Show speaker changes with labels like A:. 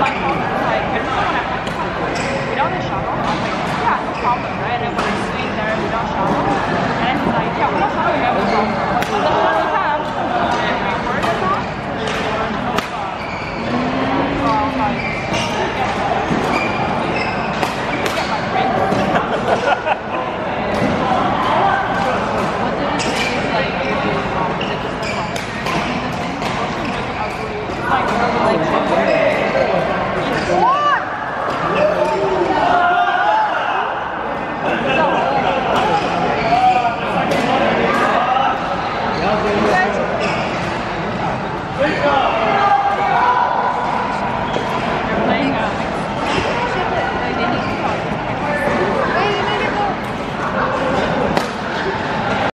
A: my was like, I to we don't I like, yeah, no problem, right? And when I'm there, without do And he's like, yeah, we don't have a problem.